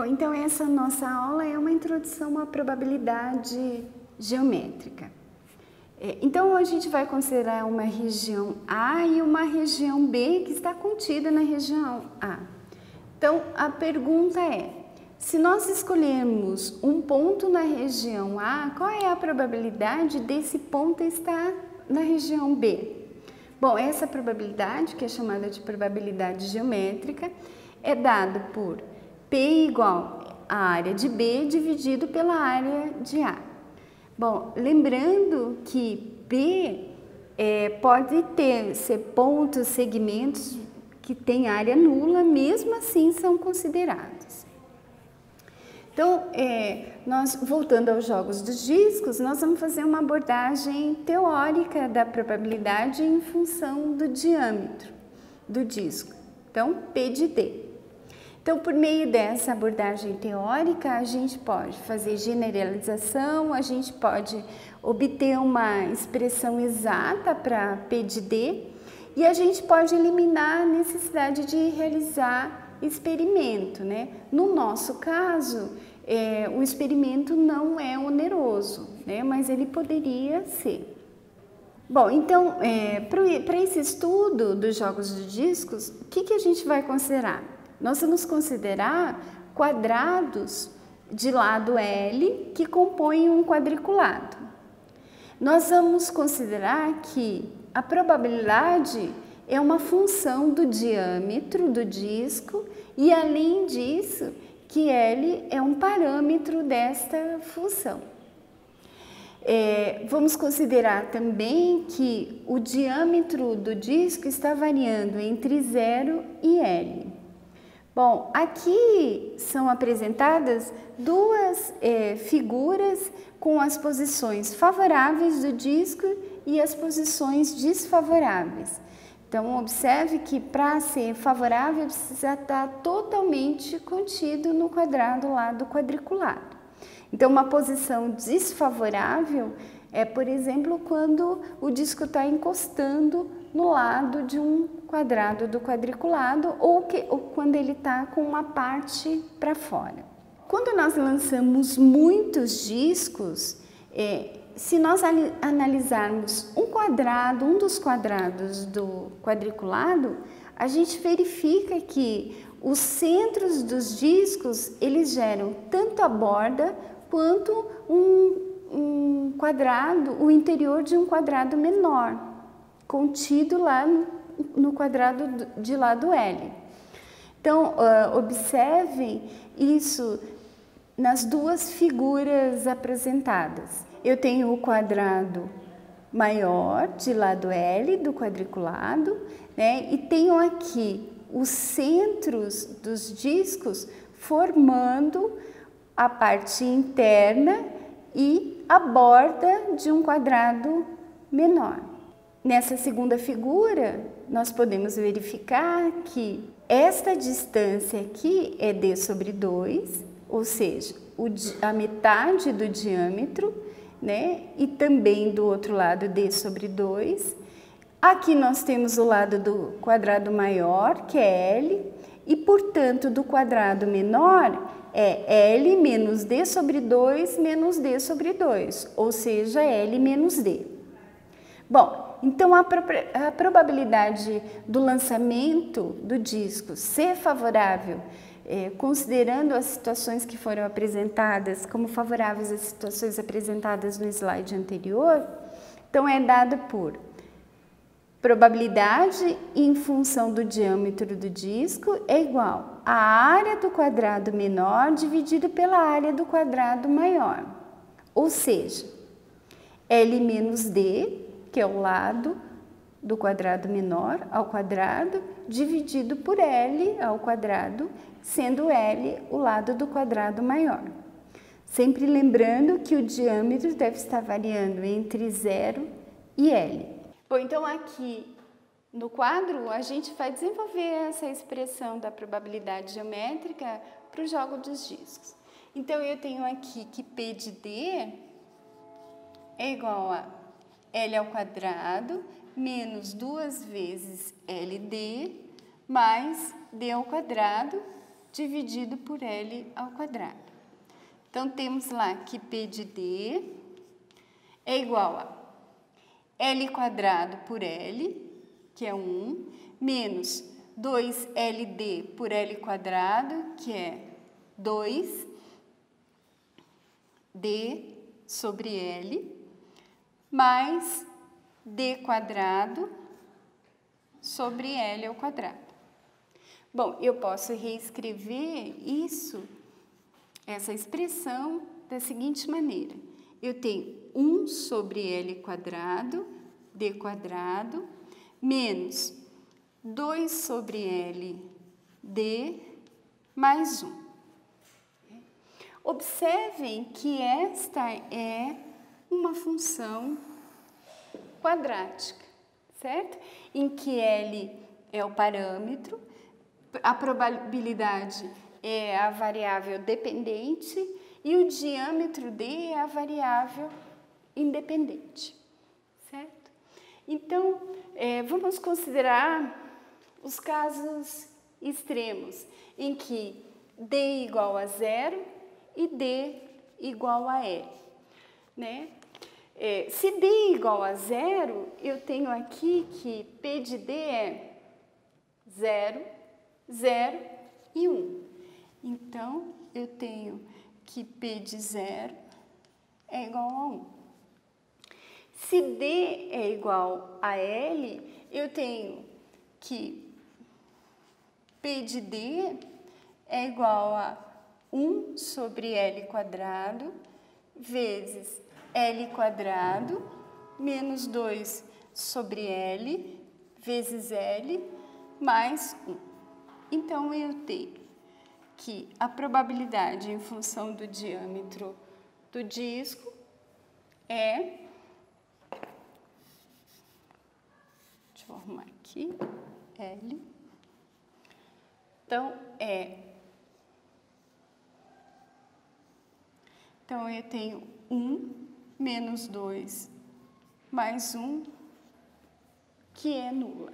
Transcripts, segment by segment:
Bom, então essa nossa aula é uma introdução à probabilidade geométrica. É, então a gente vai considerar uma região A e uma região B que está contida na região A. Então a pergunta é: se nós escolhermos um ponto na região A, qual é a probabilidade desse ponto estar na região B? Bom, essa probabilidade, que é chamada de probabilidade geométrica, é dada por P igual a área de B dividido pela área de A. Bom, lembrando que B é, pode ter ser pontos, segmentos que têm área nula, mesmo assim são considerados. Então, é, nós voltando aos jogos dos discos, nós vamos fazer uma abordagem teórica da probabilidade em função do diâmetro do disco. Então, P de D. Então, por meio dessa abordagem teórica, a gente pode fazer generalização, a gente pode obter uma expressão exata para P de D e a gente pode eliminar a necessidade de realizar experimento, né? No nosso caso, é, o experimento não é oneroso, né? Mas ele poderia ser. Bom, então, é, para esse estudo dos jogos de discos, o que, que a gente vai considerar? Nós vamos considerar quadrados de lado L que compõem um quadriculado. Nós vamos considerar que a probabilidade é uma função do diâmetro do disco e, além disso, que L é um parâmetro desta função. É, vamos considerar também que o diâmetro do disco está variando entre 0 e L. Bom, aqui são apresentadas duas é, figuras com as posições favoráveis do disco e as posições desfavoráveis. Então, observe que para ser favorável precisa estar totalmente contido no quadrado lá do quadriculado. Então, uma posição desfavorável é, por exemplo, quando o disco está encostando no lado de um quadrado do quadriculado ou, que, ou quando ele está com uma parte para fora. Quando nós lançamos muitos discos, é, se nós analisarmos um quadrado, um dos quadrados do quadriculado, a gente verifica que os centros dos discos eles geram tanto a borda quanto um, um quadrado, o interior de um quadrado menor contido lá no, no quadrado de lado L. Então, uh, observem isso nas duas figuras apresentadas. Eu tenho o quadrado maior de lado L do quadriculado, né? E tenho aqui os centros dos discos formando a parte interna e a borda de um quadrado menor. Nessa segunda figura, nós podemos verificar que esta distância aqui é d sobre 2, ou seja, a metade do diâmetro, né? E também do outro lado d sobre 2. Aqui nós temos o lado do quadrado maior, que é L, e portanto do quadrado menor é L menos d sobre 2 menos d sobre 2, ou seja, L menos d. Bom, então, a, a probabilidade do lançamento do disco ser favorável, é, considerando as situações que foram apresentadas como favoráveis às situações apresentadas no slide anterior, então é dado por probabilidade em função do diâmetro do disco é igual à área do quadrado menor dividido pela área do quadrado maior. Ou seja, L menos D que é o lado do quadrado menor ao quadrado, dividido por L ao quadrado, sendo L o lado do quadrado maior. Sempre lembrando que o diâmetro deve estar variando entre 0 e L. Bom, então aqui no quadro a gente vai desenvolver essa expressão da probabilidade geométrica para o jogo dos discos. Então eu tenho aqui que P de D é igual a L ao quadrado menos duas vezes LD mais D ao quadrado dividido por L ao quadrado. Então, temos lá que P de D é igual a L quadrado por L, que é 1, menos 2LD por L quadrado, que é 2, D sobre L, mais D quadrado sobre L ao quadrado. Bom, eu posso reescrever isso, essa expressão, da seguinte maneira. Eu tenho 1 sobre L quadrado, D quadrado, menos 2 sobre L, D, mais 1. Observem que esta é uma função quadrática, certo? Em que L é o parâmetro, a probabilidade é a variável dependente e o diâmetro D é a variável independente, certo? Então, é, vamos considerar os casos extremos em que D igual a zero e D igual a E, né? É, se D é igual a zero, eu tenho aqui que P de D é zero, zero e 1. Um. Então, eu tenho que P de zero é igual a 1. Se D é igual a L, eu tenho que P de D é igual a 1 sobre L quadrado vezes L quadrado menos 2 sobre L vezes L mais 1. Então, eu tenho que a probabilidade em função do diâmetro do disco é. Deixa eu arrumar aqui. L. Então, é. Então, eu tenho 1 menos 2 mais 1, que é nula.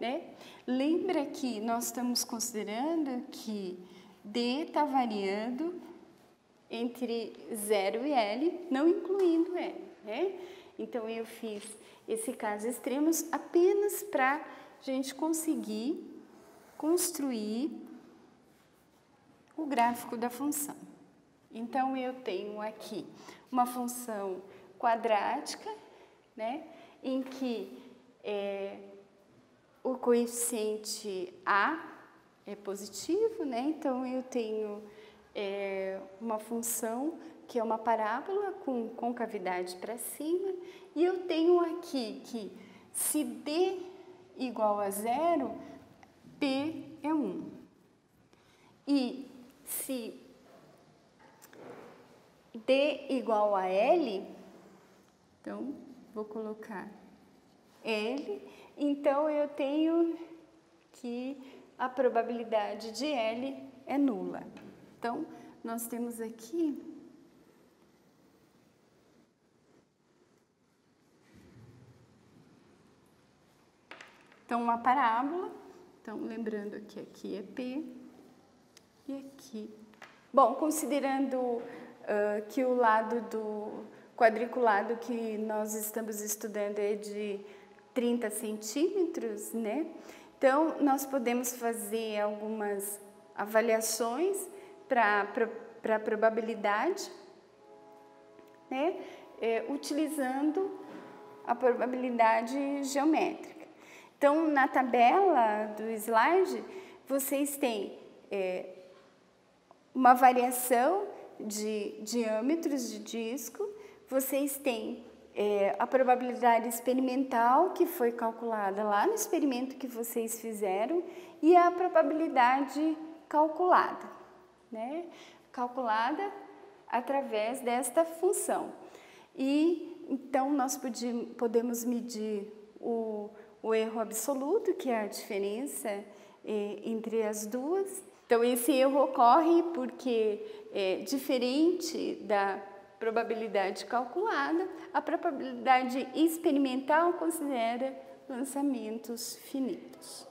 Né? Lembra que nós estamos considerando que D está variando entre 0 e L, não incluindo L. Né? Então, eu fiz esse caso extremos apenas para a gente conseguir construir o gráfico da função. Então, eu tenho aqui uma função quadrática, né, em que é, o coeficiente A é positivo, né, então eu tenho é, uma função que é uma parábola com concavidade para cima, e eu tenho aqui que se D igual a zero, P é 1. E se D igual a L, então vou colocar L, então eu tenho que a probabilidade de L é nula. Então, nós temos aqui Então, uma parábola. Então, lembrando que aqui é P e aqui. Bom, considerando que o lado do quadriculado que nós estamos estudando é de 30 centímetros, né? Então, nós podemos fazer algumas avaliações para a probabilidade, né? É, utilizando a probabilidade geométrica. Então, na tabela do slide, vocês têm é, uma variação de diâmetros de disco, vocês têm é, a probabilidade experimental que foi calculada lá no experimento que vocês fizeram e a probabilidade calculada, né? Calculada através desta função. E então nós podemos medir o, o erro absoluto, que é a diferença é, entre as duas, então, esse erro ocorre porque, é, diferente da probabilidade calculada, a probabilidade experimental considera lançamentos finitos.